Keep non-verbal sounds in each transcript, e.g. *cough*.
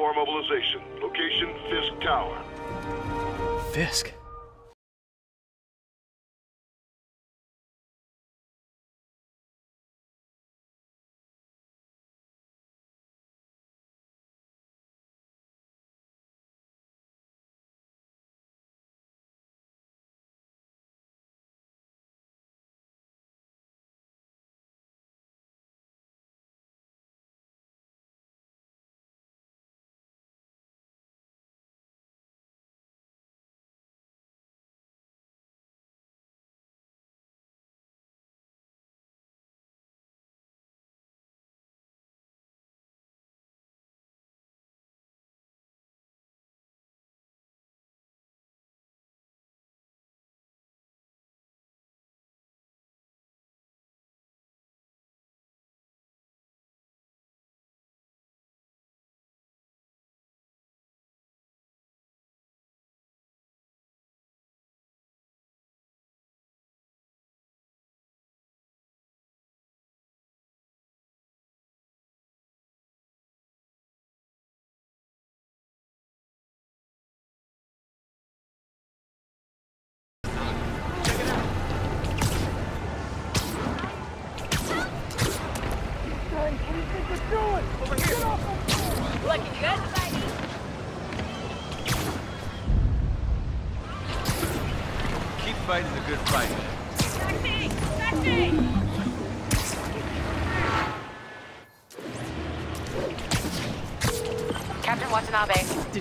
4 mobilization. Location Fisk Tower. Fisk.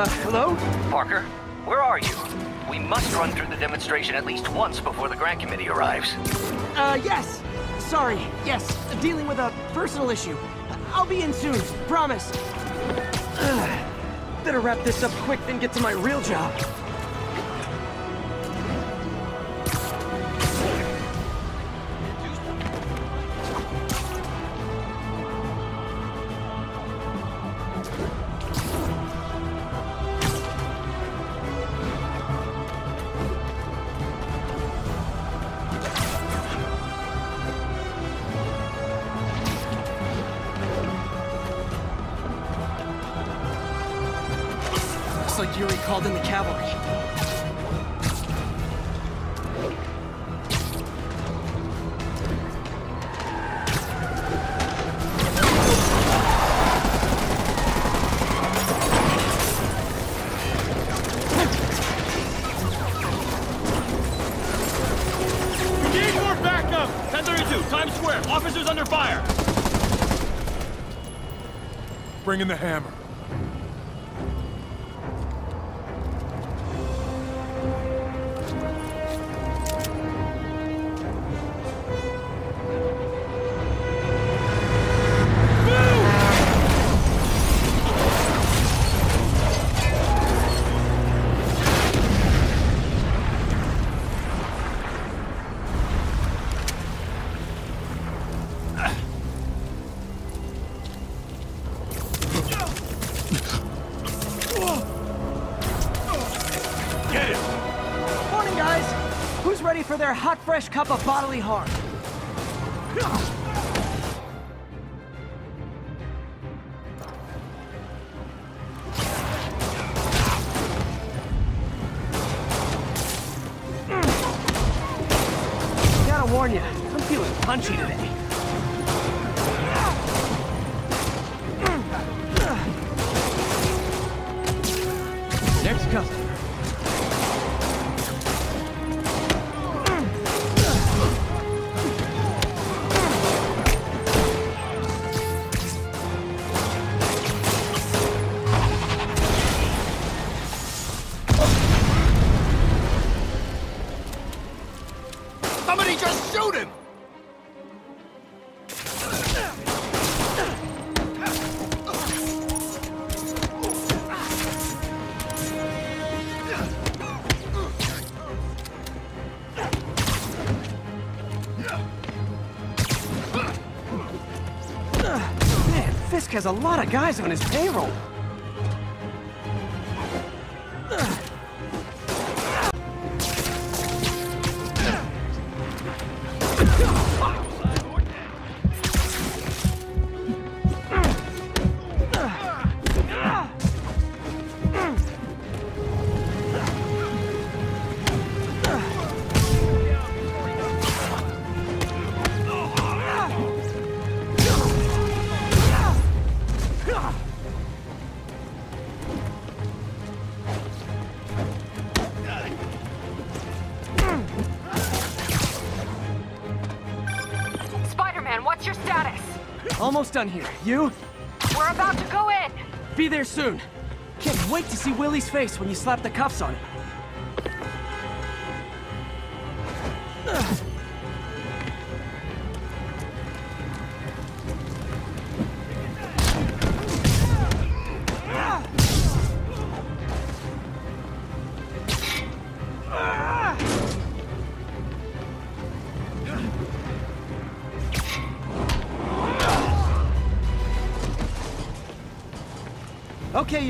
Uh, hello? Parker, where are you? We must run through the demonstration at least once before the grant committee arrives. Uh, yes. Sorry. Yes. Dealing with a personal issue. I'll be in soon. Promise. Ugh. Better wrap this up quick than get to my real job. In the hammer. Who's ready for their hot, fresh cup of bodily harm? Has a lot of guys on his payroll. Almost done here. You? We're about to go in. Be there soon. Can't wait to see Willie's face when you slap the cuffs on him.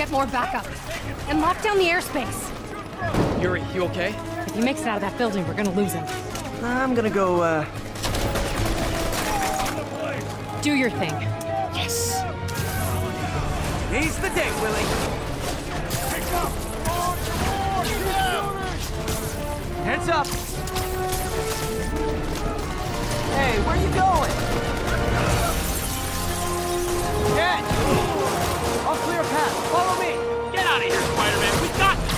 Get more backup. And lock down the airspace. Yuri, you okay? If he makes it out of that building, we're gonna lose him. I'm gonna go, uh... Do your thing. Yes! He's the day, Willie. Heads up. Hey, where you going? Get! Clear path. Follow me. Get out of here, Spider-Man! We got you!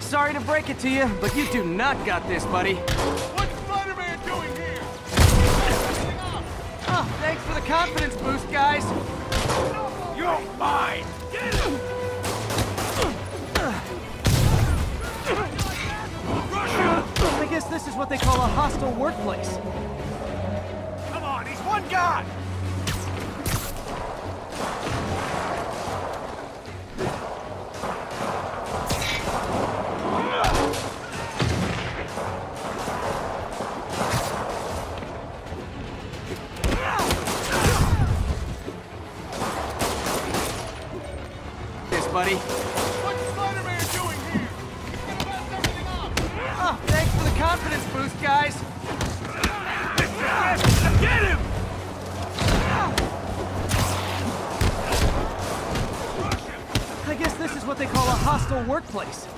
Sorry to break it to you, but you do not got this, buddy. What's Spider-Man doing here? Oh, thanks for the confidence boost, guys. You're mine! Get him! Guess this is what they call a hostile workplace. Come on, he's one guy! Hostile workplace.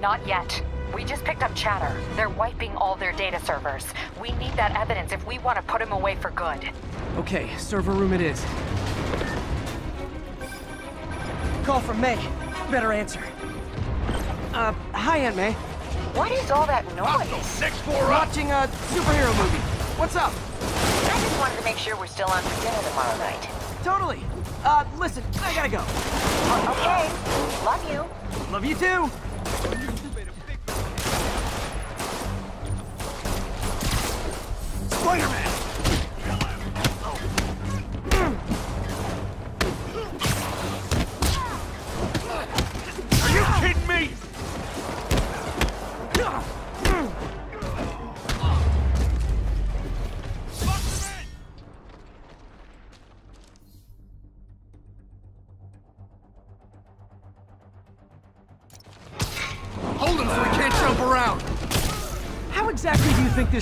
Not yet. We just picked up chatter. They're wiping all their data servers. We need that evidence if we want to put him away for good. Okay, server room it is. Call from May. Better answer. Uh, hi, Aunt May. What is all that noise? Floor up! Watching a superhero movie. What's up? I just wanted to make sure we're still on for dinner tomorrow night. Totally. Uh, listen, I gotta go. Okay. Love you. Love you too.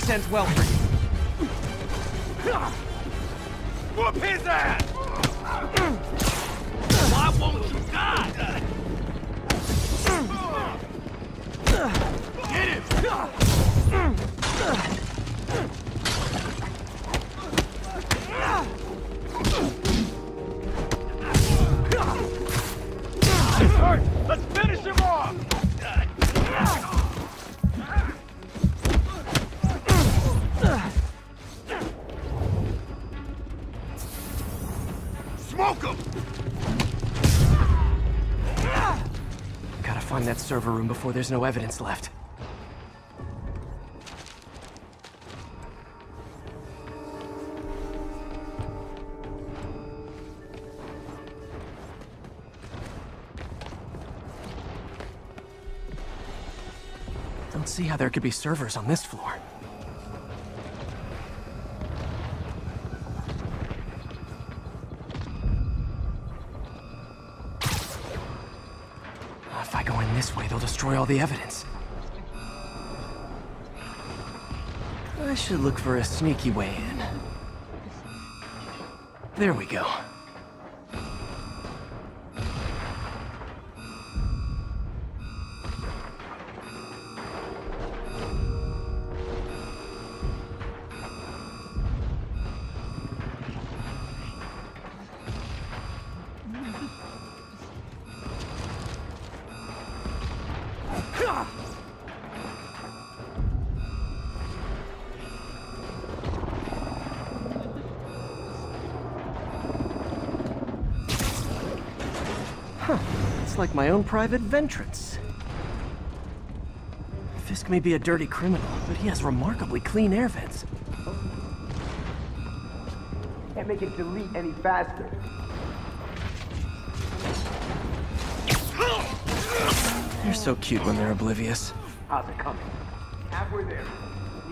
Do you server room before there's no evidence left. Don't see how there could be servers on this floor. Destroy all the evidence. I should look for a sneaky way in. There we go. It's like my own private ventrance. Fisk may be a dirty criminal, but he has remarkably clean air vents. Can't make it delete any faster. They're so cute when they're oblivious. How's it coming? Halfway there.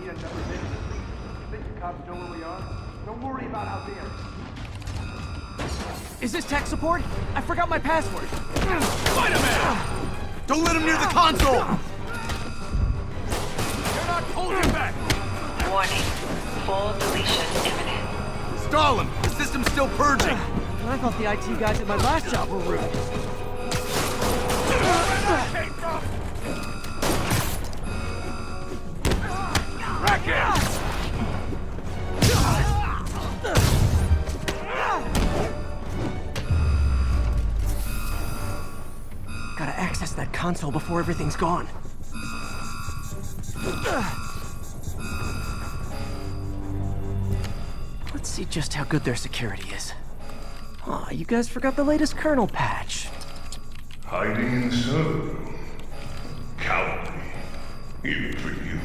Need another minute. Think the cops know where we are? Don't worry about out there. Is this tech support? I forgot my password. Spider-Man! Don't let him near the console! You're not holding back! Warning. Full deletion imminent. Stalin, the system's still purging. I thought the IT guys at my last job were rude. Gotta access that console before everything's gone. Let's see just how good their security is. Aw, you guys forgot the latest kernel patch. Hiding so. Cowardly. Even for you.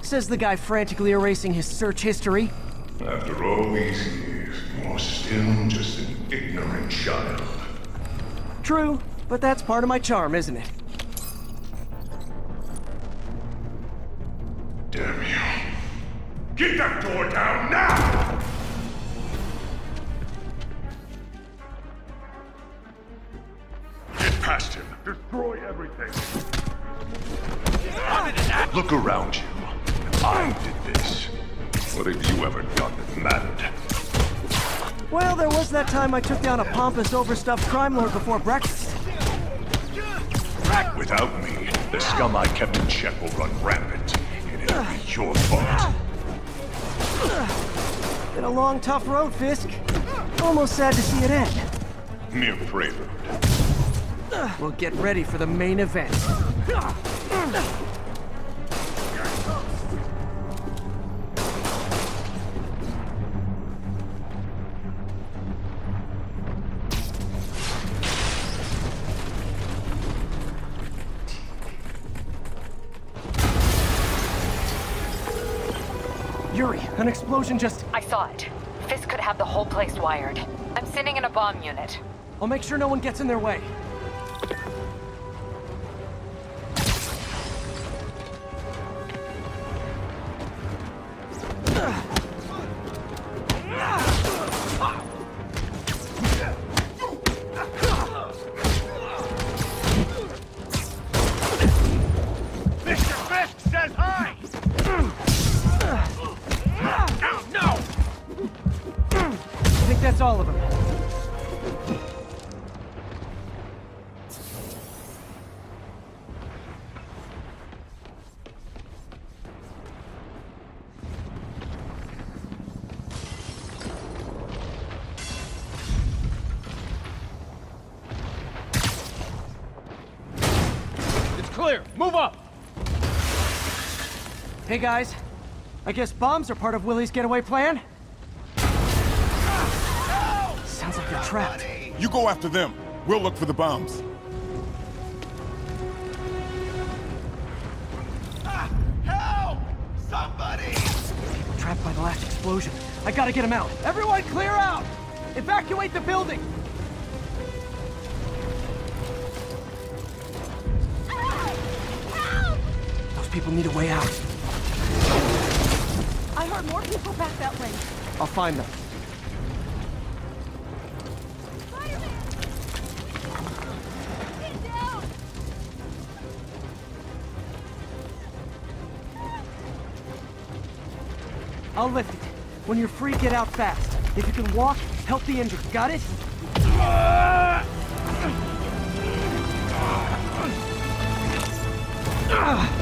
Says the guy frantically erasing his search history. After all these years, you're still just an ignorant child. True, but that's part of my charm, isn't it? Damn you. Get that door down now! Get past him. Destroy everything. Look around you. I did this. What have you ever done that mattered? Well, there was that time I took down a pompous, overstuffed crime lord before breakfast. Without me, the scum I kept in check will run rampant. And it'll be your fault. Been a long, tough road, Fisk. Almost sad to see it end. Mere prelude. We'll get ready for the main event. Explosion just... I saw it. Fisk could have the whole place wired. I'm sending in a bomb unit. I'll make sure no one gets in their way. Clear. Move up! Hey guys, I guess bombs are part of Willie's getaway plan? Sounds like they're trapped. You go after them. We'll look for the bombs. Ah, Help! Somebody! Trapped by the last explosion. I gotta get them out. Everyone clear out! Evacuate the building! People need a way out. I heard more people back that way. I'll find them. I'll lift it. When you're free, get out fast. If you can walk, help the injured. Got it? *laughs*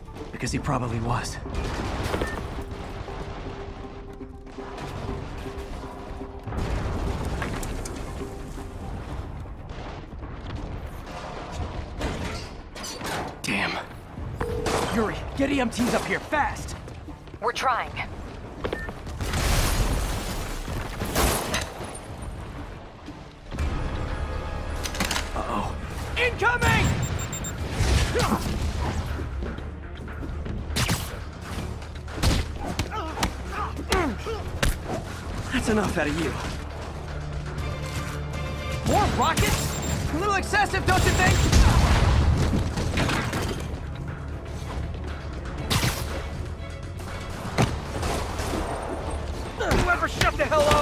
Because he probably was. Damn. Yuri, get EMTs up here, fast! We're trying. Enough out of you. More rockets? A little excessive, don't you think? Whoever shut the hell up!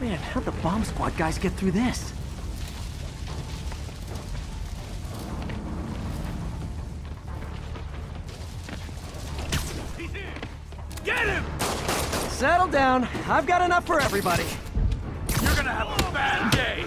Man, how'd the bomb squad guys get through this? Get him! Settle down. I've got enough for everybody. You're gonna have a bad day!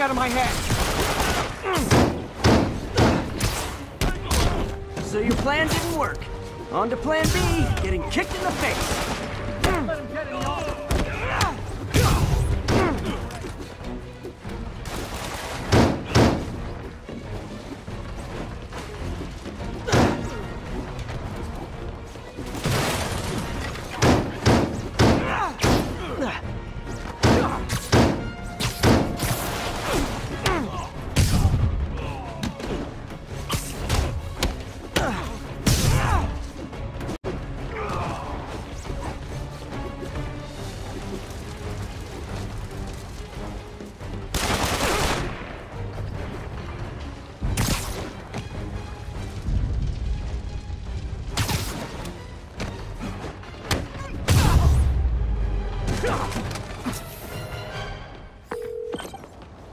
Out of my head. So your plan didn't work. On to plan B, getting kicked in the face.